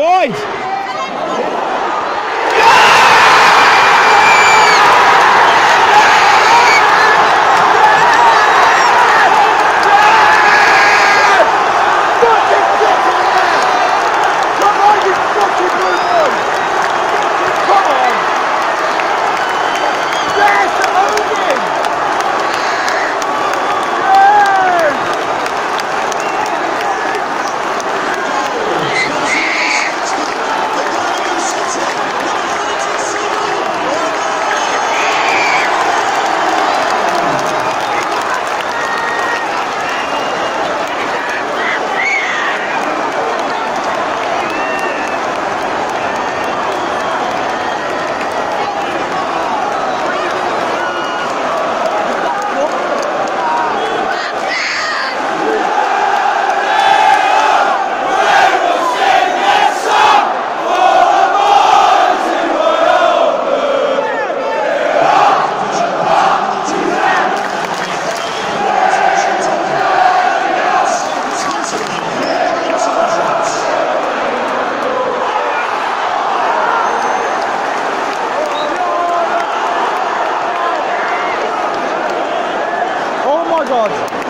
depois. George.